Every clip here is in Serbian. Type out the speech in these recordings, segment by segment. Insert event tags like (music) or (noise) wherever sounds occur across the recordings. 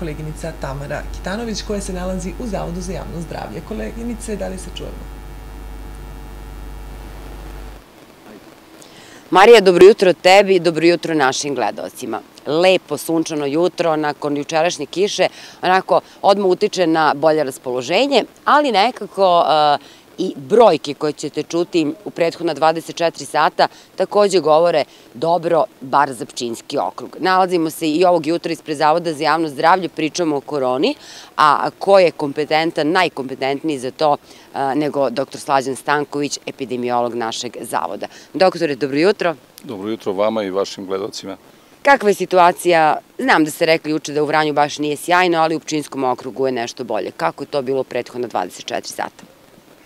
koleginica Tamara Kitanović koja se nalazi u Zavodu za javno zdravlje. Koleginice, da li se čujemo? Marija, dobro jutro tebi i dobro jutro našim gledalcima. Lepo sunčano jutro nakon jučerašnje kiše, onako odmah utiče na bolje raspoloženje, ali nekako i brojke koje ćete čuti u prethodna 24 sata takođe govore dobro, bar za Pčinski okrug. Nalazimo se i ovog jutra ispred Zavoda za javno zdravlje, pričamo o koroni, a ko je kompetentan, najkompetentniji za to nego dr. Slađan Stanković, epidemiolog našeg zavoda. Doktore, dobro jutro. Dobro jutro vama i vašim gledalcima. Kakva je situacija? Znam da ste rekli juče da u Vranju baš nije sjajno, ali u Pčinskom okrugu je nešto bolje. Kako je to bilo prethodno 24 sata?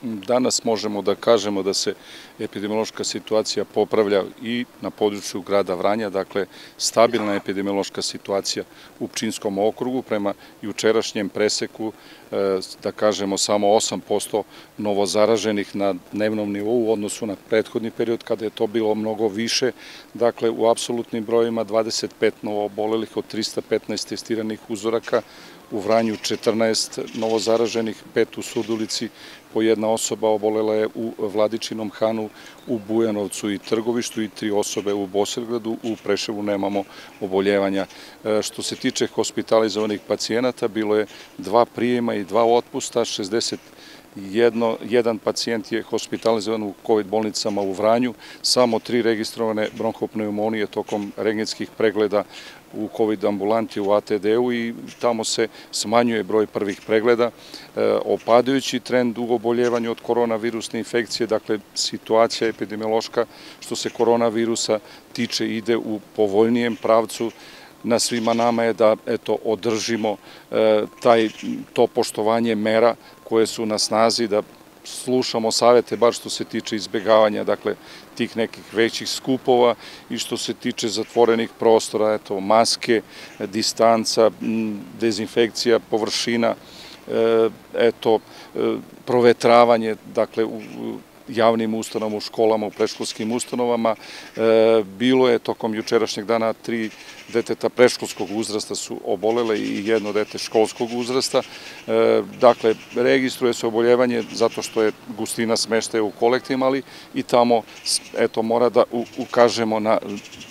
Danas možemo da kažemo da se epidemiološka situacija popravlja i na području grada Vranja, dakle stabilna epidemiološka situacija u Pčinskom okrugu prema jučerašnjem preseku, e, da kažemo samo 8% novozaraženih na dnevnom nivou u odnosu na prethodni period kada je to bilo mnogo više, dakle u apsolutnim brojima 25 novoobolelih od 315 testiranih uzoraka, u Vranju 14 novozaraženih, pet u Sudulici, po jedna osoba obolela je u Vladičinom Hanu, u Bujanovcu i Trgovištu i tri osobe u Bosilgradu, u Preševu nemamo oboljevanja. E, što se tiče hospitalizovanih pacijenata, bilo je dva prijema i dva otpusta, 60 Jedno, jedan pacijent je hospitalizovan u COVID bolnicama u Vranju, samo tri registrovane bronhopneumonije tokom regenskih pregleda u COVID ambulanti u ATD-u i tamo se smanjuje broj prvih pregleda, e, opadajući trend u oboljevanju od koronavirusne infekcije, dakle situacija epidemiološka što se koronavirusa tiče ide u povoljnijem pravcu, na svima nama je da eto održimo e, taj to poštovanje mera koje su na snazi da slušamo savete bar što se tiče izbegavanja dakle tih nekih većih skupova i što se tiče zatvorenih prostora eto maske distanca dezinfekcija površina e, eto e, provetravanje dakle u javnim ustanovama, u školama, u preškolskim ustanovama. E, bilo je tokom jučerašnjeg dana tri deteta preškolskog uzrasta su obolele i jedno dete školskog uzrasta. E, dakle, registruje se oboljevanje zato što je gustina smeštaja u kolektivima, ali i tamo eto, mora da ukažemo na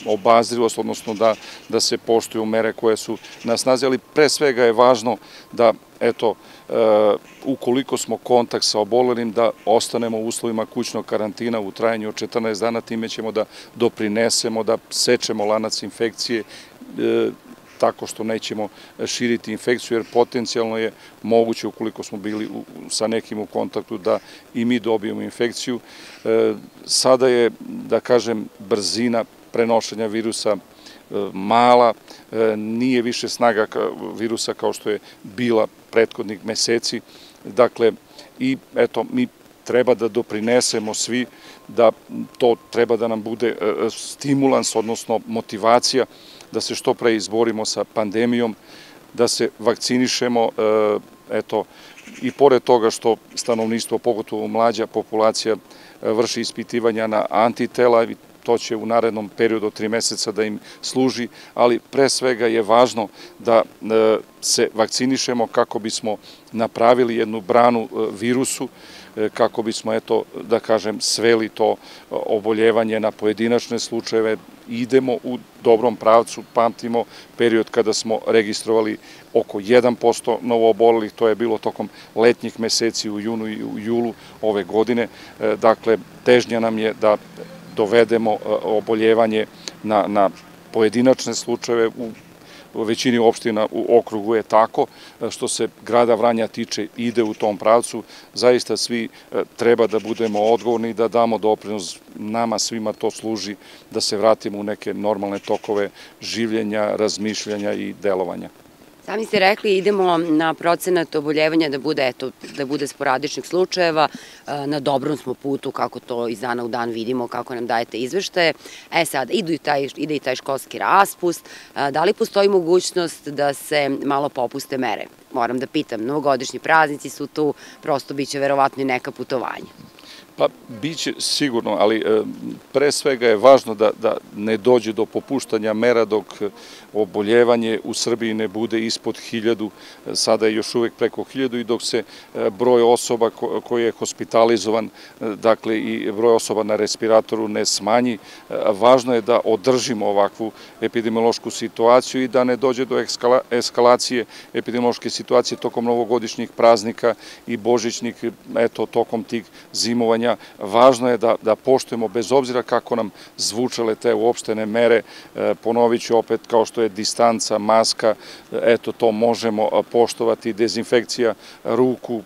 obazrivost, odnosno da, da se poštuju mere koje su na snazi, ali pre svega je važno da eto, ukoliko smo kontakt sa obolenim, da ostanemo u uslovima kućnog karantina u trajanju od 14 dana, time ćemo da doprinesemo, da sečemo lanac infekcije, e, tako što nećemo širiti infekciju, jer potencijalno je moguće, ukoliko smo bili sa nekim u kontaktu, da i mi dobijemo infekciju. E, sada je, da kažem, brzina prenošenja virusa mala, nije više snaga virusa kao što je bila prethodnih meseci. Dakle, i eto, mi treba da doprinesemo svi da to treba da nam bude e, e, stimulans, odnosno motivacija da se što pre izborimo sa pandemijom, da se vakcinišemo, e, eto, i pored toga što stanovništvo, pogotovo mlađa populacija, vrši ispitivanja na antitela, to će u narednom periodu od tri meseca da im služi, ali pre svega je važno da e, se vakcinišemo kako bismo napravili jednu branu e, virusu, e, kako bismo, eto, da kažem, sveli to oboljevanje na pojedinačne slučajeve, idemo u dobrom pravcu, pamtimo period kada smo registrovali oko 1% novoobolelih, to je bilo tokom letnjih meseci u junu i u julu ove godine, dakle, težnja nam je da dovedemo e, oboljevanje na, na pojedinačne slučajeve u u većini opština u okrugu je tako, e, što se grada Vranja tiče ide u tom pravcu, zaista svi e, treba da budemo odgovorni i da damo doprinos, nama svima to služi da se vratimo u neke normalne tokove življenja, razmišljanja i delovanja. Sami ste rekli idemo na procenat oboljevanja da bude, eto, da bude sporadičnih slučajeva, e, na dobrom smo putu kako to iz dana u dan vidimo, kako nam dajete izveštaje. E sad, idu i taj, ide i taj školski raspust, e, da li postoji mogućnost da se malo popuste mere? Moram da pitam, novogodišnji praznici su tu, prosto biće verovatno i neka putovanja. Pa, biće sigurno, ali e, pre svega je važno da, da ne dođe do popuštanja mera dok oboljevanje u Srbiji ne bude ispod hiljadu, sada je još uvek preko hiljadu i dok se e, broj osoba koji je hospitalizovan, e, dakle i broj osoba na respiratoru ne smanji, važno je da održimo ovakvu epidemiološku situaciju i da ne dođe do eskalacije epidemiološke situacije tokom novogodišnjih praznika i božićnih, eto, tokom tih zimovanja pitanja, važno je da, da poštujemo bez obzira kako nam zvučale te uopštene mere, e, ponovit ću opet kao što je distanca, maska, eto to možemo poštovati, dezinfekcija ruku,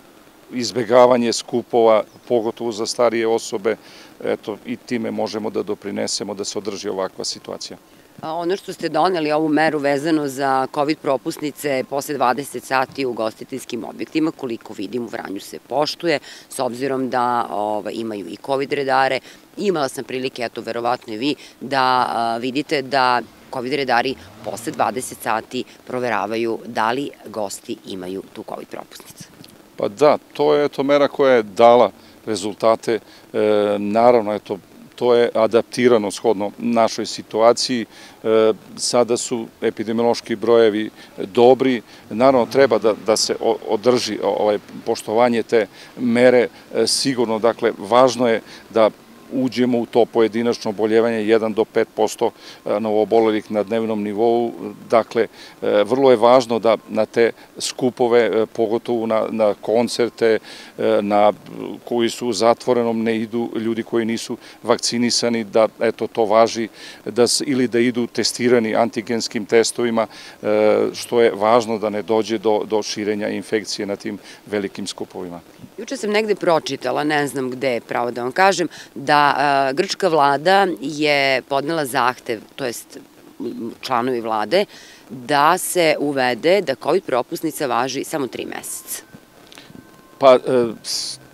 izbegavanje skupova, pogotovo za starije osobe, eto i time možemo da doprinesemo da se održi ovakva situacija. Ono što ste doneli ovu meru vezano za COVID propusnice posle 20 sati u gostiteljskim objektima, koliko vidim u Vranju se poštuje, s obzirom da ovaj, imaju i COVID redare. Imala sam prilike, eto, verovatno i vi, da vidite da COVID redari posle 20 sati proveravaju da li gosti imaju tu COVID propusnicu. Pa da, to je eto mera koja je dala rezultate. E, naravno, eto, to je adaptirano shodno našoj situaciji. E, sada su epidemiološki brojevi dobri. Naravno, treba da, da se održi ovaj, poštovanje te mere. E, sigurno, dakle, važno je da uđemo u to pojedinačno oboljevanje 1 do 5% e, novoobolelih na dnevnom nivou. Dakle, e, vrlo je važno da na te skupove, e, pogotovo na, na koncerte, na koji su u zatvorenom ne idu ljudi koji nisu vakcinisani, da eto to važi, da, ili da idu testirani antigenskim testovima, što je važno da ne dođe do, do širenja infekcije na tim velikim skupovima. Juče sam negde pročitala, ne znam gde, pravo da vam kažem, da da grčka vlada je podnela zahtev, to jest članovi vlade, da se uvede da COVID propusnica važi samo tri meseca. Pa, e,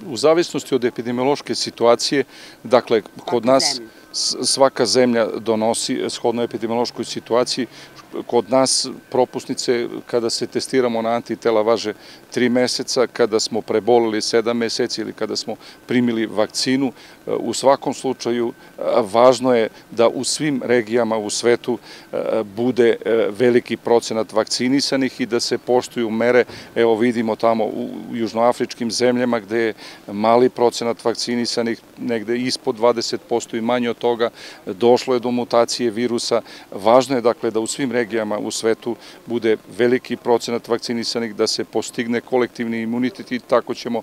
u zavisnosti od epidemiološke situacije, dakle, kod nas svaka zemlja donosi shodno epidemiološkoj situaciji Kod nas propusnice kada se testiramo na antitela važe tri meseca, kada smo prebolili sedam meseci ili kada smo primili vakcinu. U svakom slučaju važno je da u svim regijama u svetu bude veliki procenat vakcinisanih i da se poštuju mere. Evo vidimo tamo u južnoafričkim zemljama gde je mali procenat vakcinisanih, negde ispod 20% i manje od toga, došlo je do mutacije virusa. Važno je dakle da u svim regijama u svetu bude veliki procenat vakcinisanih, da se postigne kolektivni imunitet i tako ćemo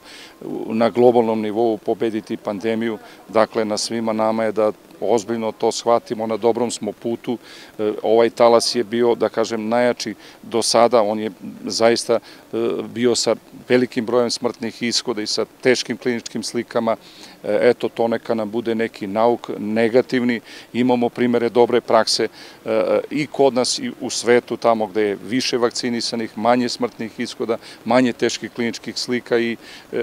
na globalnom nivou pobediti pandemiju. Dakle, na svima nama je da ozbiljno to shvatimo, na dobrom smo putu. E, ovaj talas je bio, da kažem, najjači do sada, on je zaista e, bio sa velikim brojem smrtnih ishoda i sa teškim kliničkim slikama. E, eto, to neka nam bude neki nauk negativni. Imamo primere dobre prakse i kod nas i u svetu, tamo gde je više vakcinisanih, manje smrtnih ishoda, manje teških kliničkih slika i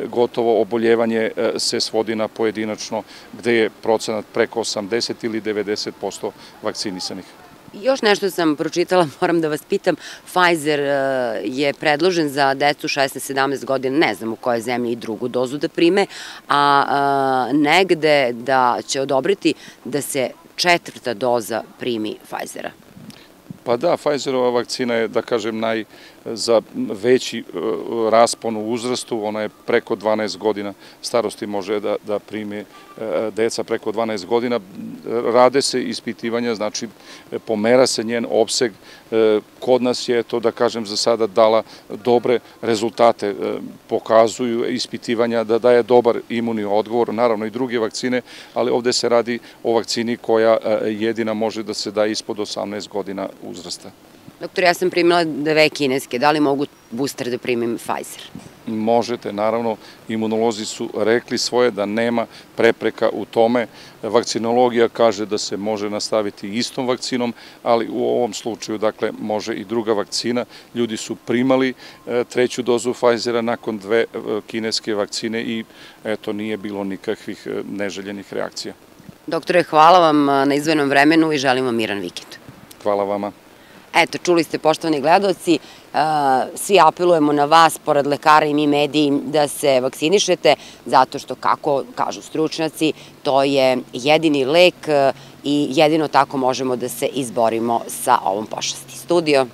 gotovo oboljevanje se svodi na pojedinačno, gde je procenat preko 80 80 ili 90% vakcinisanih. Još nešto sam pročitala, (laughs) moram da vas pitam, Pfizer e, je predložen za decu 16-17 godina, ne znam u kojoj zemlji i drugu dozu da prime, a negde da će odobriti da se četvrta doza primi Pfizera. Pa da, Pfizerova vakcina je, da kažem, naj, za veći e, raspon u uzrastu, ona je preko 12 godina starosti može da, da prime e, deca preko 12 godina. Rade se ispitivanja, znači pomera se njen opseg. E, kod nas je to, da kažem, za sada dala dobre rezultate. Pokazuju ispitivanja da daje dobar imunni odgovor, naravno i druge vakcine, ali ovde se radi o vakcini koja jedina može da se daje ispod 18 godina uzrasta. Doktor, ja sam primila dve kineske, da li mogu booster da primim Pfizer? Možete, naravno, imunolozi su rekli svoje da nema prepreka u tome. Vakcinologija kaže da se može nastaviti istom vakcinom, ali u ovom slučaju, dakle, može i druga vakcina. Ljudi su primali e, treću dozu Pfizera nakon dve e, kineske vakcine i eto, nije bilo nikakvih e, neželjenih reakcija. Doktore, hvala vam na izvojenom vremenu i želim vam miran vikend. Hvala vama. Eto, čuli ste, poštovani gledalci, svi apelujemo na vas, pored lekara i mi mediji, da se vakcinišete, zato što, kako kažu stručnjaci, to je jedini lek i jedino tako možemo da se izborimo sa ovom pošasti. Studio.